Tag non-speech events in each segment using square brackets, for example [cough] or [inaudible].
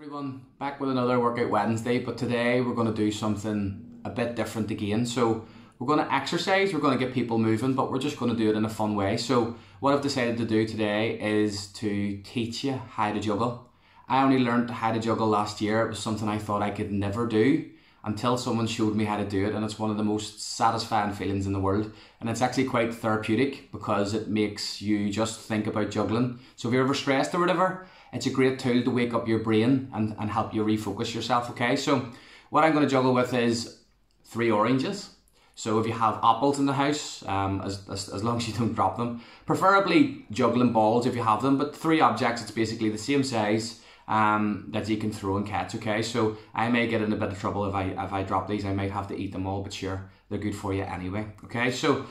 everyone, back with another Workout Wednesday, but today we're going to do something a bit different again. So we're going to exercise, we're going to get people moving, but we're just going to do it in a fun way. So what I've decided to do today is to teach you how to juggle. I only learned how to juggle last year. It was something I thought I could never do until someone showed me how to do it and it's one of the most satisfying feelings in the world and it's actually quite therapeutic because it makes you just think about juggling so if you're ever stressed or whatever it's a great tool to wake up your brain and, and help you refocus yourself okay so what i'm going to juggle with is three oranges so if you have apples in the house um, as, as, as long as you don't drop them preferably juggling balls if you have them but three objects it's basically the same size um, that you can throw and catch. Okay, so I may get in a bit of trouble if I if I drop these. I might have to eat them all, but sure, they're good for you anyway. Okay, so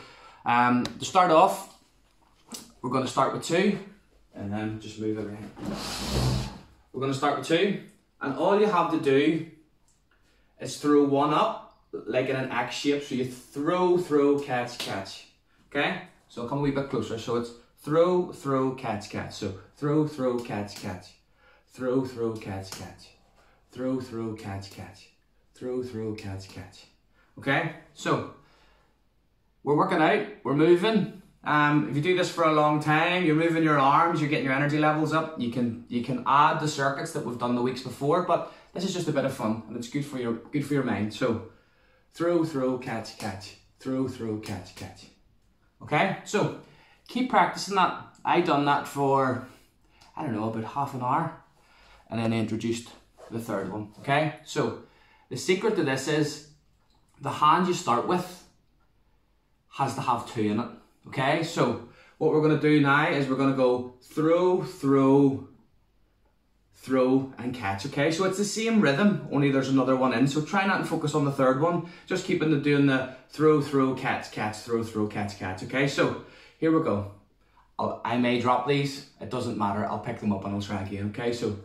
um, to start off, we're going to start with two, and then just move around. We're going to start with two, and all you have to do is throw one up like in an X shape. So you throw, throw, catch, catch. Okay, so come a wee bit closer. So it's throw, throw, catch, catch. So throw, throw, catch, catch throw, throw, catch, catch. Throw, throw, catch, catch. Throw, throw, catch, catch. Okay, so we're working out, we're moving. Um, if you do this for a long time, you're moving your arms, you're getting your energy levels up. You can you can add the circuits that we've done the weeks before, but this is just a bit of fun and it's good for your good for your mind. So throw, throw, catch, catch. Throw, throw, catch, catch. Okay, so keep practicing that. I done that for I don't know about half an hour and then I introduced the third one. Okay, so the secret to this is the hand you start with has to have two in it. Okay, so what we're going to do now is we're going to go throw, throw, throw and catch. Okay, so it's the same rhythm, only there's another one in. So try not to focus on the third one. Just keeping the doing the throw, throw, catch, catch, throw, throw, catch, catch. Okay, so here we go. I'll, I may drop these. It doesn't matter. I'll pick them up and I'll try again. Okay, so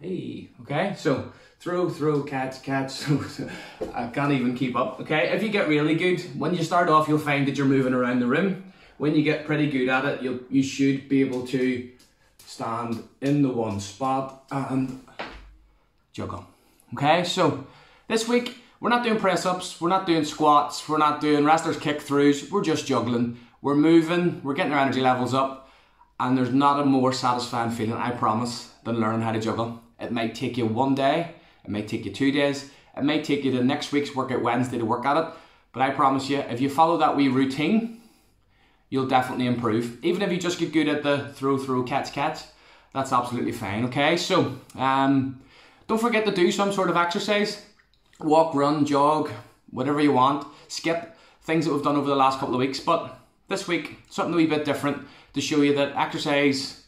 Hey, okay, so throw, throw, catch, catch. [laughs] I can't even keep up, okay? If you get really good, when you start off, you'll find that you're moving around the room. When you get pretty good at it, you you should be able to stand in the one spot and juggle. Okay, so this week, we're not doing press-ups, we're not doing squats, we're not doing wrestlers kick-throughs, we're just juggling. We're moving, we're getting our energy levels up, and there's not a more satisfying feeling, I promise, than learning how to juggle. It might take you one day, it may take you two days, it may take you to next week's workout Wednesday to work at it. But I promise you, if you follow that wee routine, you'll definitely improve. Even if you just get good at the throw, throw, catch, catch, that's absolutely fine. Okay, so um, don't forget to do some sort of exercise walk, run, jog, whatever you want. Skip things that we've done over the last couple of weeks. But this week, something a wee bit different to show you that exercise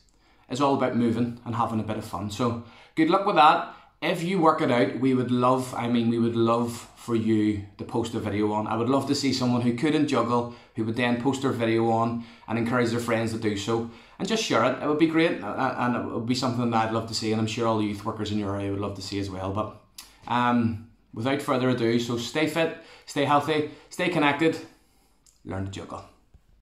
is all about moving and having a bit of fun. So good luck with that. If you work it out, we would love, I mean, we would love for you to post a video on. I would love to see someone who couldn't juggle, who would then post their video on and encourage their friends to do so and just share it. It would be great and it would be something that I'd love to see and I'm sure all the youth workers in your area would love to see as well. But um, without further ado, so stay fit, stay healthy, stay connected, learn to juggle.